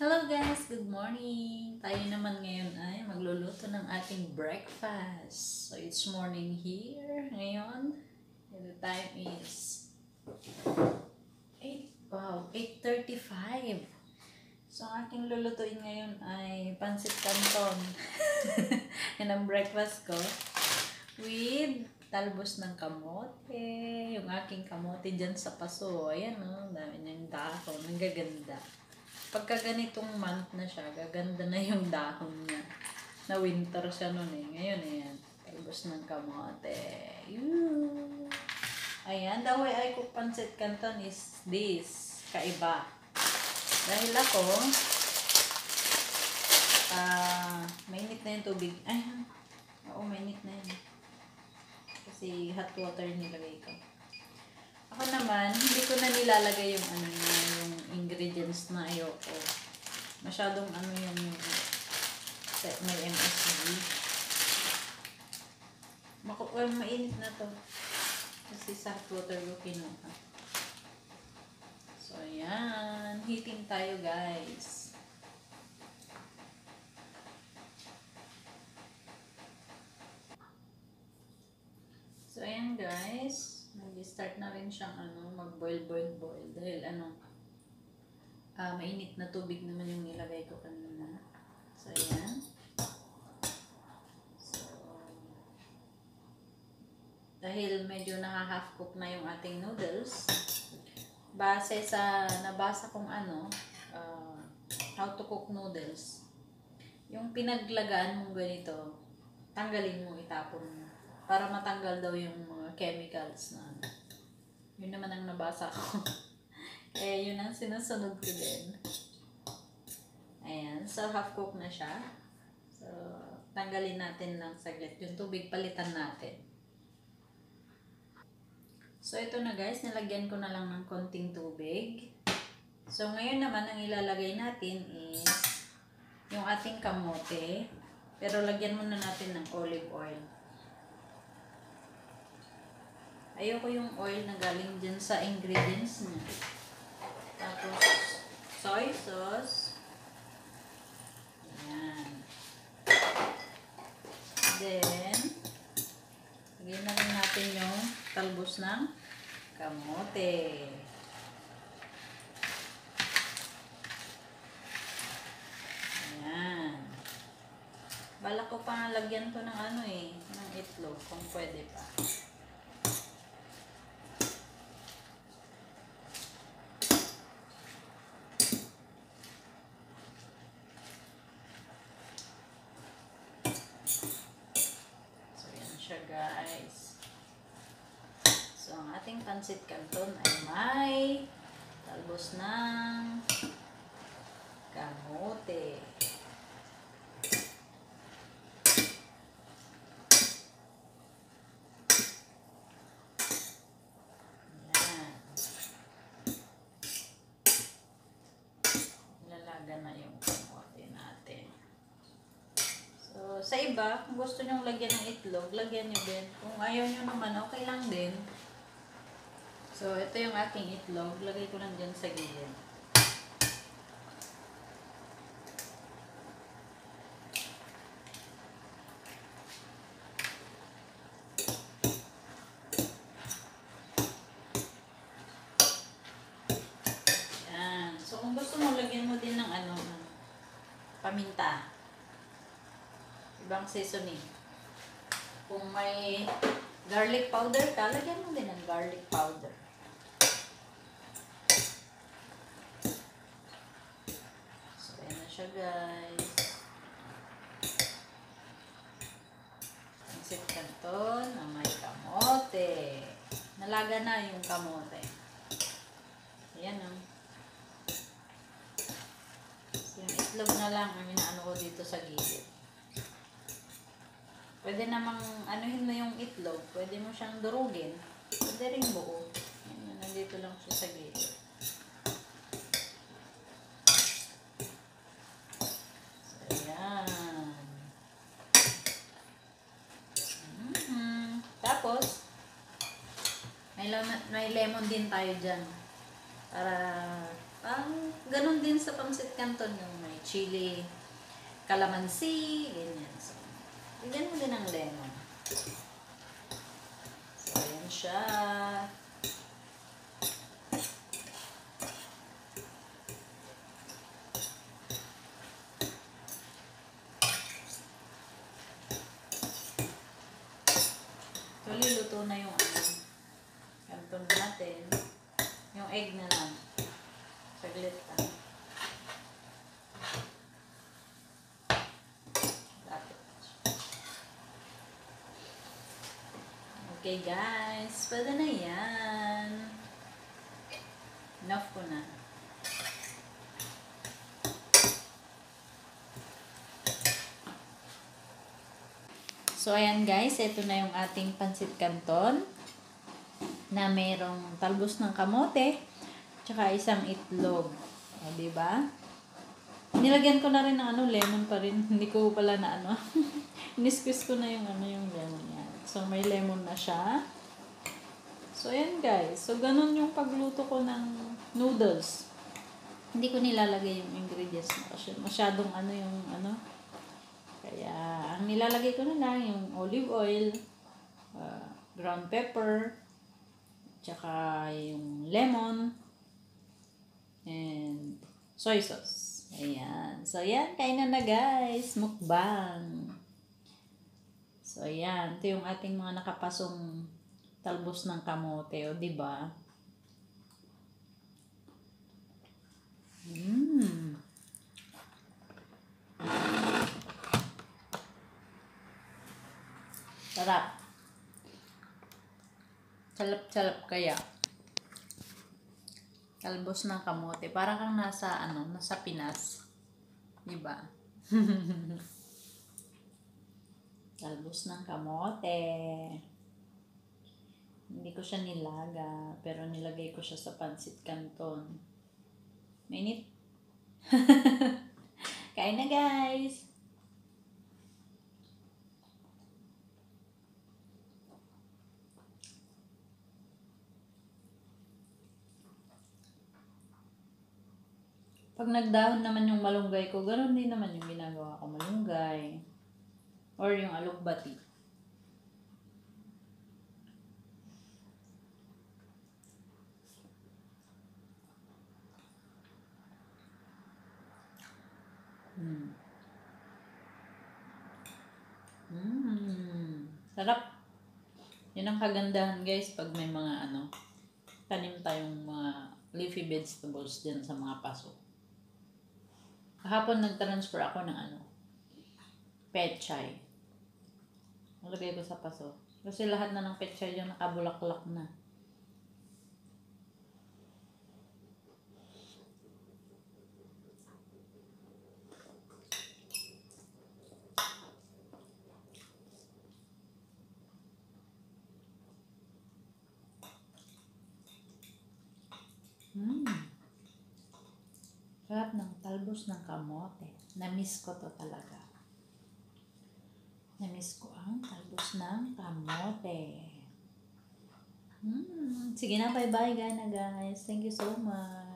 Hello guys, good morning. Tayo naman ngayon ay magluluto ng ating breakfast. So it's morning here ngayon. The time is 8, wow, 8.35. So ang aking lulutuin ngayon ay pansit canton. Yan ang breakfast ko. With talbos ng kamote. Yung aking kamote dyan sa paso. Ayan o, oh, dami niyang dahon. Ang gaganda. Pagka ganitong month na siya, gaganda na yung dahon niya. Na winter siya nun eh. Ngayon ayan, talbos ng kamote. Yoo! Ayan, the way I cook pancit canton is this. Kaiba. Dahil ako, ah, mainit na yung tubig. Ay, oo, mainit na yun. Kasi hot water nilagay ko. Ako naman, hindi ko na nilalagay yung ano na, yung ingredients na ayoko. Masyadong ano yan yung may MSG. Maku well, mainit na to. Kasi hot water ko kinuha. So, ayan. Heating tayo, guys. So, ayan, guys. Nag-start na rin siyang ano, mag-boil, boil, boil. Dahil ano, uh, mainit na tubig naman yung nilagay ko kanina. So, ayan. So, dahil medyo naka-half cook na yung ating noodles, base sa nabasa kong ano, uh, how to cook noodles, yung pinaglagaan mo ganito, tanggalin mo, itapon mo. Para matanggal daw yung mga chemicals na ano. Yun naman ang nabasa ko. eh, yun ang sinusunod ko din. Ayan. So, half cook na siya. So, tanggalin natin ng saglit. Yung tubig, palitan natin. So, ito na guys. Nilagyan ko na lang ng konting tubig. So, ngayon naman, ang ilalagay natin is yung ating kamote. Pero, lagyan muna natin ng olive oil. Ayoko yung oil na galing dyan sa ingredients niya. Tapos, soy sauce. Ayan. Then, lagyan na rin natin yung talbos ng kamote. Ayan. Balak ko pa lagyan ko ng ano eh, ng itlog kung pwede pa. siya guys. So, pansit canton ay may talbos ng kamote. Yan. Lalaga na yung kamote natin. So, sa iba, kung gusto nyong lagyan ng itlog, lagyan nyo din. Kung ayaw nyo naman, okay lang din. So, ito yung aking itlog. Lagay ko lang dyan sa gilid. Yan. So, kung gusto mo, lagyan mo din ng ano, paminta ibang seasoning. Kung may garlic powder ka, lagyan mo din ng garlic powder. So, ayan na siya guys. Pansit canton na may kamote. Nalaga na yung kamote. Ayan o. So, yung itlog na lang ang inaano ko dito sa gilid. Pwede namang anuhin mo yung itlog. Pwede mo siyang durugin. Pwede rin buo. Ayan, nandito lang siya sa gilid. So, ayan. Mm -hmm. Tapos, may lemon, din tayo dyan. Para Pang, ganun din sa pancit canton yung may chili, calamansi, ganyan. So, bigyan mo din ng lemon. So, ayan siya. So, liluto na yung ano, canton natin. Yung egg na lang. Saglit lang. Lapit. Okay guys, pwede na yan. Enough ko na. So ayan guys, ito na yung ating pancit canton na merong talbos ng kamote tsaka isang itlog. O, di ba? Nilagyan ko na rin ng ano, lemon pa rin. Hindi ko pala na ano. Nisqueeze ko na yung ano yung lemon yan. So may lemon na siya. So ayan guys. So ganun yung pagluto ko ng noodles. Hindi ko nilalagay yung ingredients masyadong ano yung ano. Kaya ang nilalagay ko na lang yung olive oil, uh, ground pepper, tsaka yung lemon, and soy sauce. Ayan. So, ayan. Kain na na, guys. Mukbang. So, ayan. Ito yung ating mga nakapasong talbos ng kamote. O, di ba? Mmm. Sarap. Salap-salap kaya. Talbos ng kamote. Parang kang nasa, ano, nasa Pinas. Diba? Talbos ng kamote. Hindi ko siya nilaga, pero nilagay ko siya sa pancit canton. Mainit. Kain na guys! Pag nagdahon naman yung malunggay ko, ganoon din naman yung ginagawa ko malunggay. Or yung alukbati. Mm. Mm. Sarap. Yan ang kagandahan guys pag may mga ano, tanim tayong mga leafy vegetables dyan sa mga paso. Kahapon nag-transfer ako ng ano, pechay. Nalagay ko sa paso. Kasi lahat na ng pechay yung nakabulaklak na. Mm. Sarap ng talbos ng kamote. Na-miss ko to talaga. Na-miss ko ang talbos ng kamote. Mm. Sige na, bye-bye, gana guys. Thank you so much.